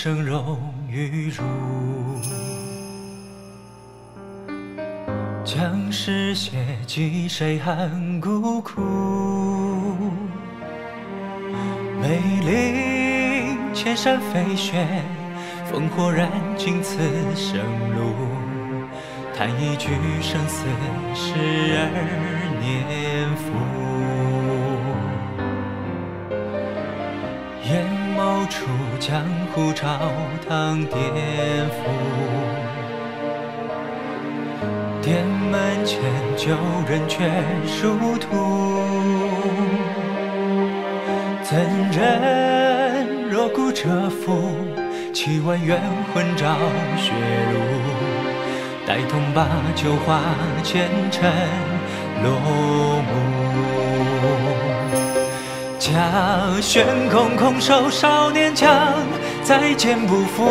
生荣与辱。将诗写寄谁寒孤苦？梅林千山飞雪，烽火燃尽此生路。叹一句生死十二年复。眼眸处江湖朝堂颠覆。殿门前旧人却殊途，怎忍若骨折负？七万冤魂照血路，待同把酒话前尘落幕。家悬空空守少年强，再见不负。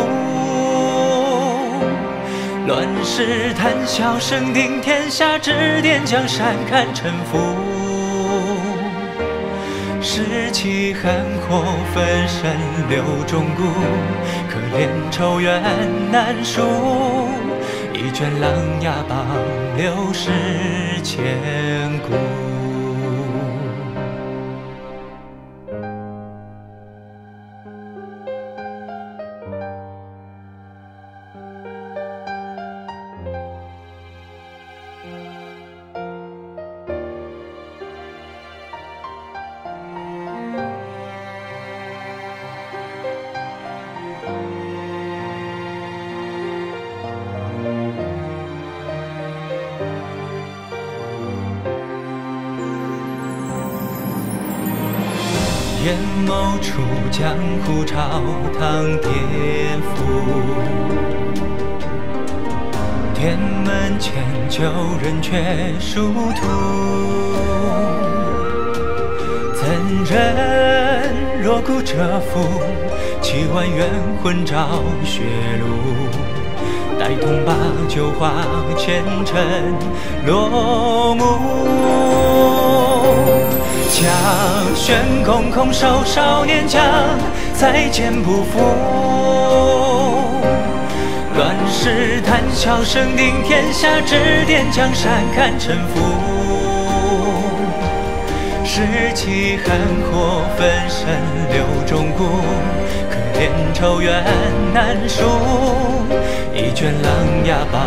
乱世谈笑声定天下，指点江山看沉浮。士气寒火焚身留忠骨，可怜仇怨难赎。一卷琅琊榜，流逝千古。剑眸处江湖朝堂颠覆，天门前旧人却殊途。怎忍若故者负？七万冤魂照血路。待同把酒话前尘落幕。江轩空空守少年强，再见不复。乱世谈笑声定天下，指点江山看沉浮。士气寒火焚身留忠骨，可怜仇怨难赎。一卷琅琊榜，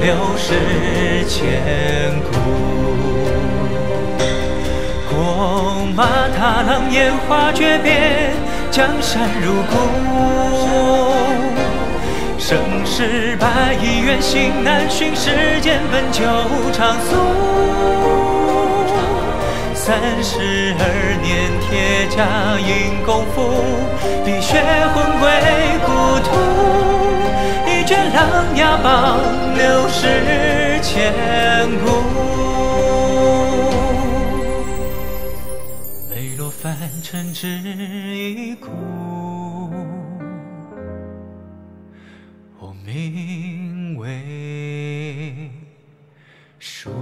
流逝千古。马踏浪，烟花诀别，江山如故。生世百亿远行难寻，世间本就长俗。三十二年铁甲应功夫，碧血魂归故土。一卷琅琊榜，流逝千古。凡尘只一苦，我名为书。